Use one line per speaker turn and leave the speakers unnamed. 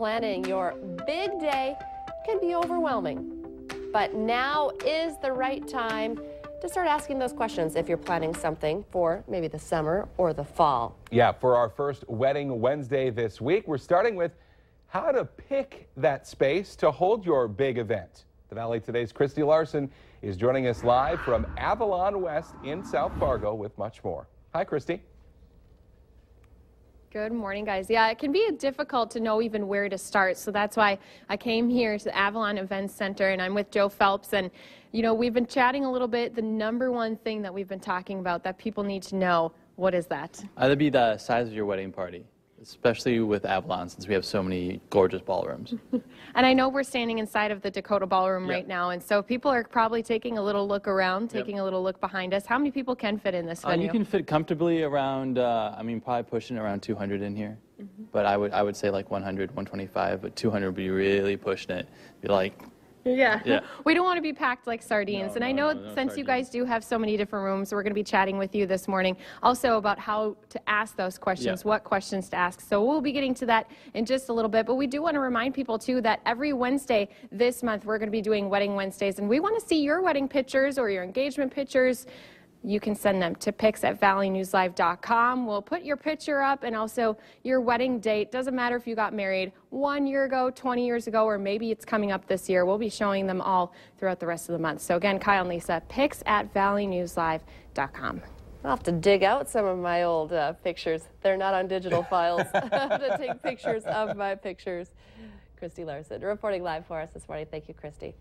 planning your big day can be overwhelming. But now is the right time to start asking those questions if you're planning something for maybe the summer or the fall.
Yeah, for our first Wedding Wednesday this week, we're starting with how to pick that space to hold your big event. The Valley Today's Christy Larson is joining us live from Avalon West in South Fargo with much more. Hi, Christy.
Good morning, guys. Yeah, it can be difficult to know even where to start. So that's why I came here to the Avalon Events Center and I'm with Joe Phelps. And, you know, we've been chatting a little bit. The number one thing that we've been talking about that people need to know what is that?
Uh, that'd be the size of your wedding party especially with Avalon since we have so many gorgeous ballrooms.
and I know we're standing inside of the Dakota Ballroom yep. right now, and so people are probably taking a little look around, taking yep. a little look behind us. How many people can fit in this venue?
Uh, you can fit comfortably around, uh, I mean, probably pushing around 200 in here. Mm -hmm. But I would, I would say like 100, 125, but 200 would be really pushing it. Be like
yeah. yeah. We don't want to be packed like sardines. No, and I know no, no, since you guys do have so many different rooms, we're going to be chatting with you this morning also about how to ask those questions, yeah. what questions to ask. So we'll be getting to that in just a little bit. But we do want to remind people, too, that every Wednesday this month, we're going to be doing Wedding Wednesdays. And we want to see your wedding pictures or your engagement pictures you can send them to pics at valleynewslive.com. We'll put your picture up and also your wedding date. Doesn't matter if you got married one year ago, 20 years ago, or maybe it's coming up this year. We'll be showing them all throughout the rest of the month. So again, Kyle and Lisa, pics at valleynewslive.com.
I'll have to dig out some of my old uh, pictures. They're not on digital files to take pictures of my pictures. Christy Larson reporting live for us this morning. Thank you, Christy.